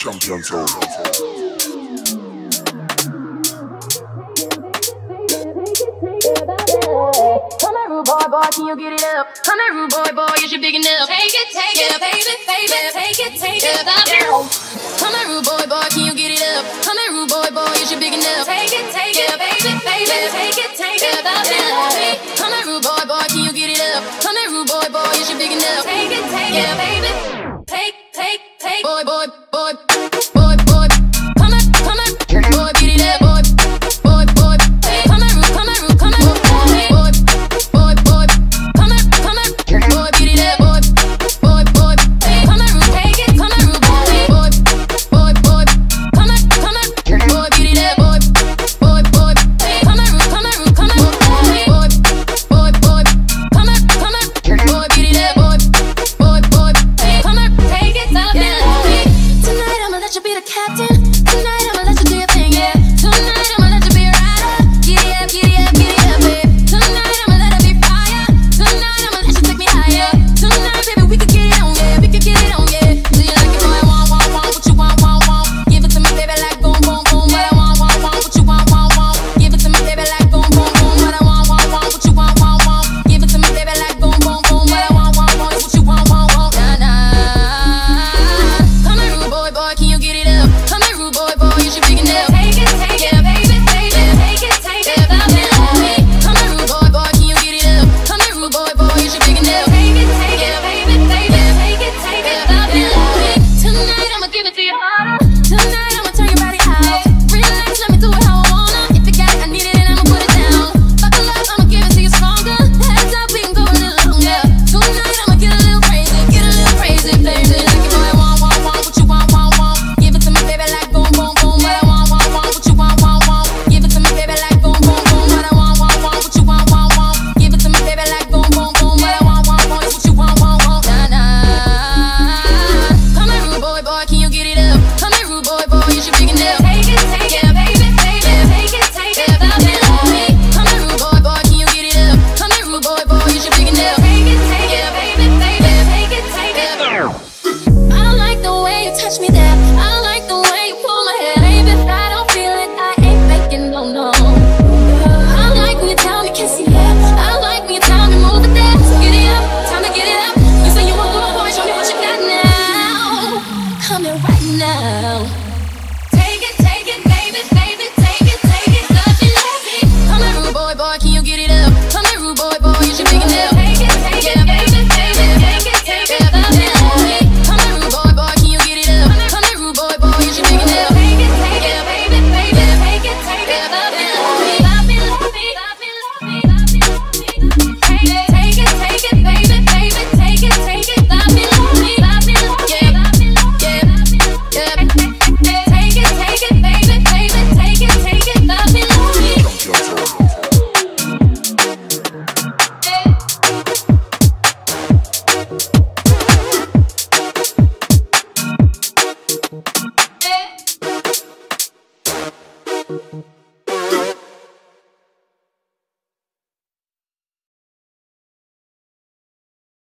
Champion Soul. Come here, rude boy, boy, can you get it up? Come here, rude boy, boy, is you big enough? Take it, take yeah. it, baby, baby, yeah. take it, take yeah. it, yeah. Come here, rude boy, boy, can you get it up? Come here, rude boy, boy, is you big enough? Take it, take yeah. it, baby, baby, yeah. take it, take yeah. it, yeah. Come here, rude boy, boy, can you get it up? Come here, rude boy, boy, is you big enough? Take it, take yeah. it, baby.